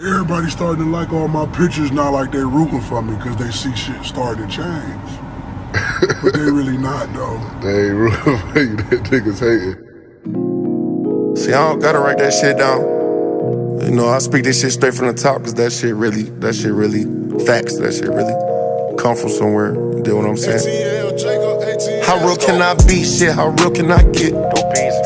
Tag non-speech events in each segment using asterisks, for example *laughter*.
Everybody starting to like all my pictures now like they rooting for me because they see shit starting to change. but they really not though. *laughs* They ain't rooting for you. That niggas hating. See, I don't gotta write that shit down. You know, I speak this shit straight from the top because that shit really, that shit really, facts, that shit really come from somewhere. You know what I'm saying? How real can I be? Shit, how real can I get?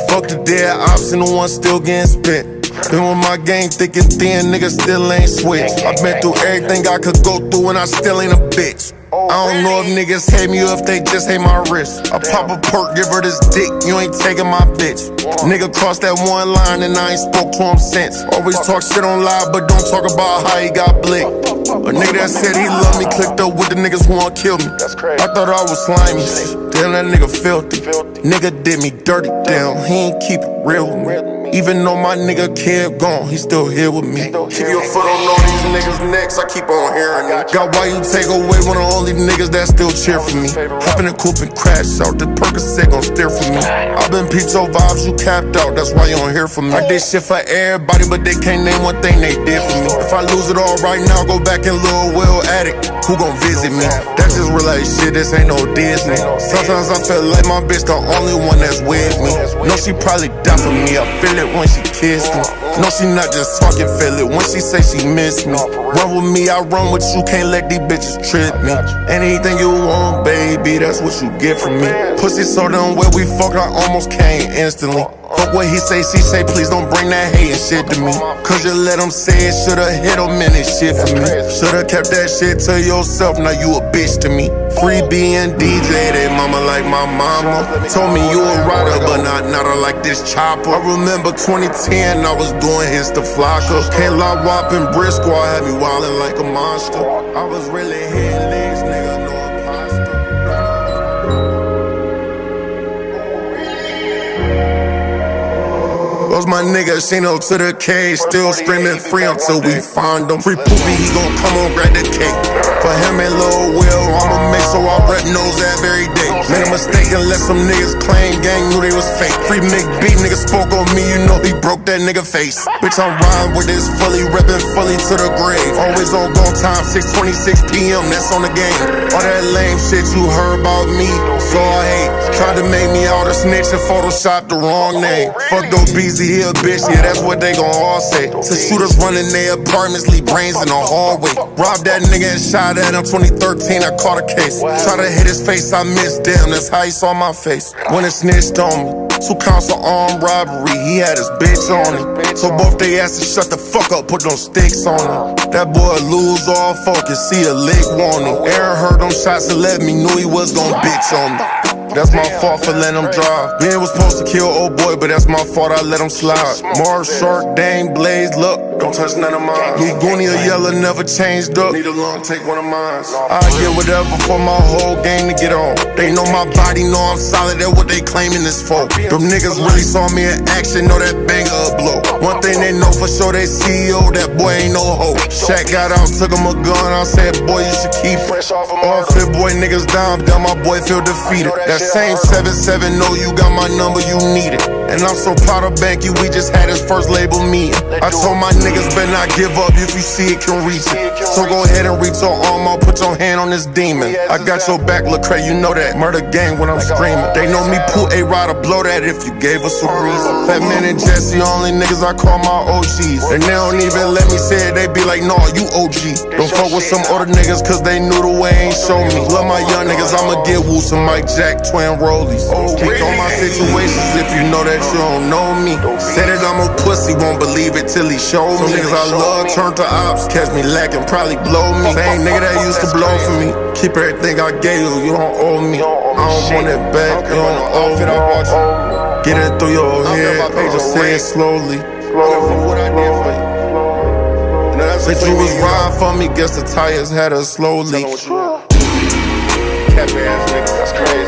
Fuck the dead ops and the one still getting spent. Been with my game thick and thin, niggas still ain't switch. I've been through everything I could go through and I still ain't a bitch. I don't know if niggas hate me or if they just hate my wrist. I pop a perk, give her this dick, you ain't taking my bitch. Nigga crossed that one line and I ain't spoke to him since. Always talk shit on live, but don't talk about how he got blicked. A nigga that said he loved me clicked up with the niggas who want kill me. That's crazy. I thought I was slimy. Damn, that nigga filthy. Nigga did me dirty down. He ain't keep it real with me. Even though my nigga kid gone, he still here with me. Keep your foot on all these niggas' necks, I keep on hearing it. Got why you take away one of the only niggas that still cheer for me. Hop in the coupe and crash out, the Percocet gon' steer for me. i been pizza vibes, you capped out, that's why you don't hear from me. I did shit for everybody, but they can't name one thing they did for me. If I lose it all right now, go back and Lil Will Addict. Who gon' visit me? That's just real life shit, this ain't no Disney. Sometimes I feel like my bitch the only one that's with me. No, she probably die for me, I feel it when she kissed me. No, she not just talking, feel it when she say she miss me. Run with me, I run with you, can't let these bitches trip me. Anything you want, baby, that's what you get from me. Pussy so done where we fucked, I almost came instantly. Fuck what he say, she say, please don't bring that hate and shit to me. Cause you let him say it, should've hit him in this shit for me. Should've kept that shit to yourself, now you a bitch to me. Free being DJ, they mama like my mama. Told me you a rider, but not not a like this chopper. I remember 2010, I was doing his the flocker. Can't lie, Wop and Briscoe had me wildin' like a monster. I was really hitting legs, niggas, Lost my to the cage, still screaming free until we find him. Free poopy, he gon' come on, grab the cake. For him and Lil Will, I'ma make so I rep nose that every day. Made a mistake and let some niggas claim gang knew they was fake. Free B, nigga spoke on me, you know he broke that nigga face. Bitch, I'm riding with this fully, reppin' fully to the grave. Always on go time, 626 p.m., that's on the game. All that lame shit you heard about me. Tried to make me out a snitch and Photoshop the wrong name. Fuck those BZ he a bitch, yeah, that's what they gon' all say. To shooters running their apartments, leave brains in the hallway. Robbed that nigga and shot at him 2013, I caught a case. Try to hit his face, I missed damn, that's how he saw my face. When it snitched on me. Two counts of armed robbery, he had his bitch on him. So both they to shut the fuck up, put them sticks on him. That boy lose all focus, see a lick warning. Aaron heard them shots and let me know he was gon' bitch on me. That's my fault for letting him drive. Ben was supposed to kill old boy, but that's my fault, I let him slide. Mars, Shark, Dame, Blaze, look, don't touch none of mine. He Goonie or yellow never changed up. Need a long, take one of mine. I get whatever for my whole game to get on. They know my body, know I'm solid, that's what they claiming this for. Them niggas really saw me in action, know that banger a blow. One thing they know for sure, they CEO, that boy ain't no hoe. Shaq got out, took him a gun, I said, boy, you should keep it. All fit boy niggas down, down my boy feel defeated. That same 7-7, know you got my number, you need it. And I'm so proud of Banky, we just had his first label meeting. I told my niggas better not give up if you see it can reach it. So go ahead and reach your arm out, put your hand on this demon. I got your back, Lecrae, you know that. Murder gang when I'm screaming. They know me, pull a rider, blow that if you gave us a reason. Fat Man and Jesse, only niggas I call my OGs. And they don't even let me say it, they be like, nah, you OG. Don't fuck with some other niggas, cause they knew the way ain't show me. Love my young niggas, I'ma get Woo some Mike Jack, twin rollies. Speak on my situations if you know that you don't know me. Say that I'm a pussy, won't believe it till he show me. Some niggas I love turn to ops, catch me lacking, probably blow me. Same nigga that used to blow for me. Keep everything I gave you, you don't owe me. I don't want it back, you don't owe me. Get it through your head, just say it slowly. What I did for you. Said you was riding for me, guess the tires had a slow leak. Cat ass niggas, that's crazy.